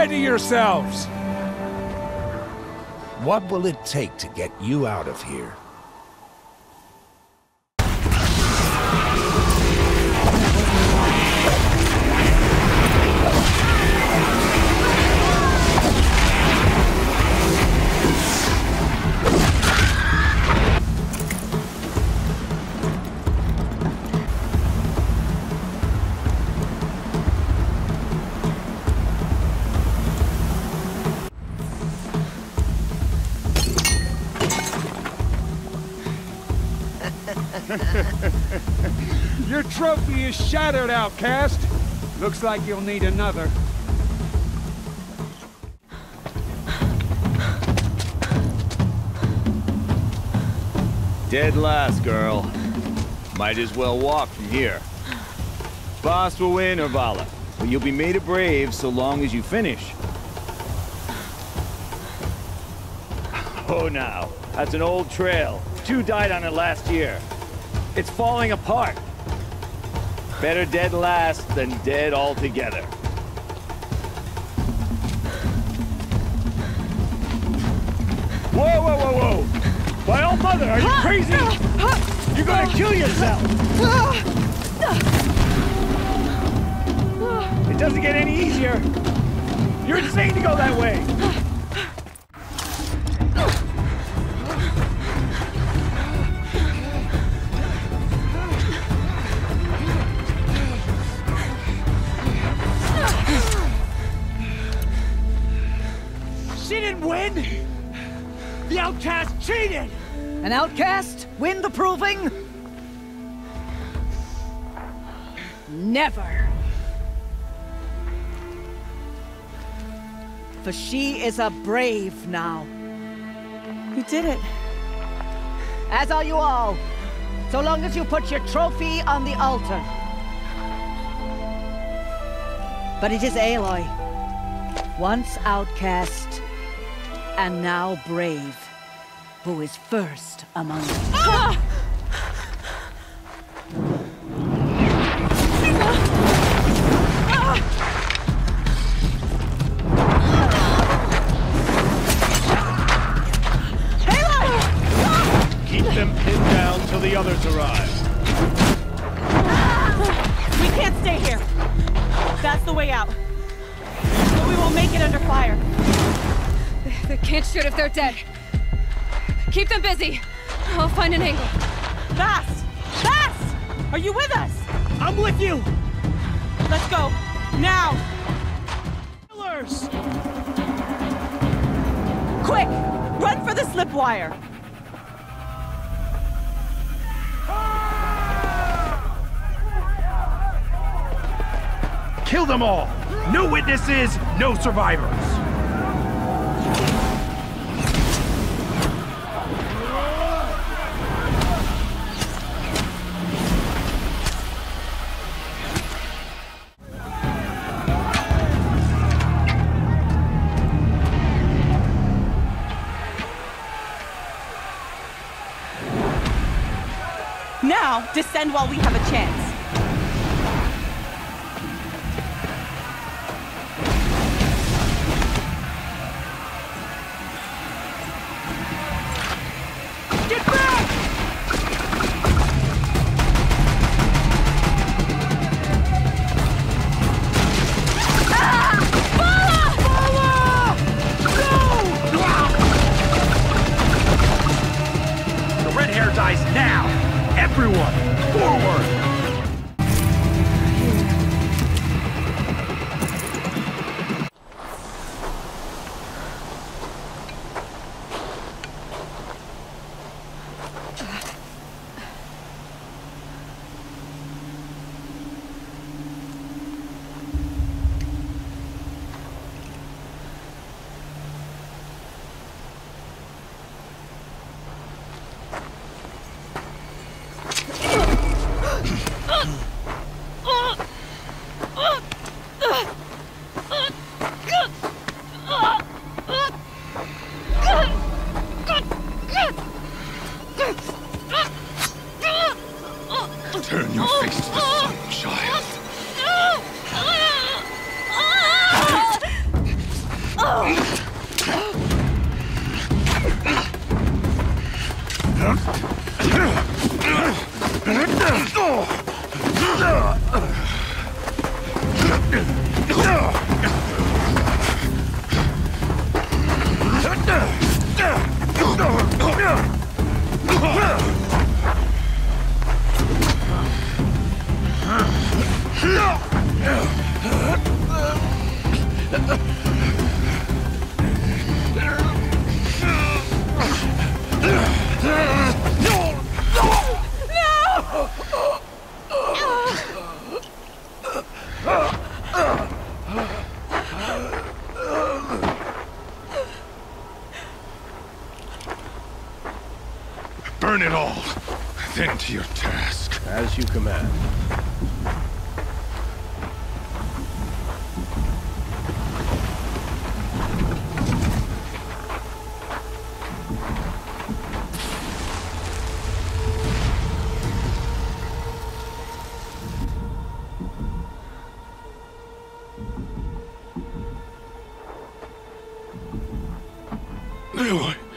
Ready yourselves! What will it take to get you out of here? Trophy is shattered, outcast. Looks like you'll need another. Dead last, girl. Might as well walk from here. Boss will win, Urvala. But you'll be made a brave so long as you finish. Oh, now. That's an old trail. Two died on it last year. It's falling apart. Better dead last than dead altogether. Whoa, whoa, whoa, whoa! My old mother, are you crazy? You're gonna kill yourself! It doesn't get any easier! You're insane to go that way! She didn't win! The outcast cheated! An outcast? Win the proving? Never. For she is a brave now. You did it. As are you all. So long as you put your trophy on the altar. But it is Aloy. Once outcast, and now brave, who is first among us. Keep them pinned down till the others arrive. Can't shoot if they're dead. Keep them busy. I'll find an angle. Fast! Fast! Are you with us? I'm with you! Let's go. Now! Killers! Quick! Run for the slip wire! Kill them all! No witnesses, no survivors! Now, descend while we have a chance. Get back! Ah! The red hair dies now! Everyone, forward! Turn your face to the sun, child. Oh! Burn it all. Then to your task. As you command. Aloy. Aloy.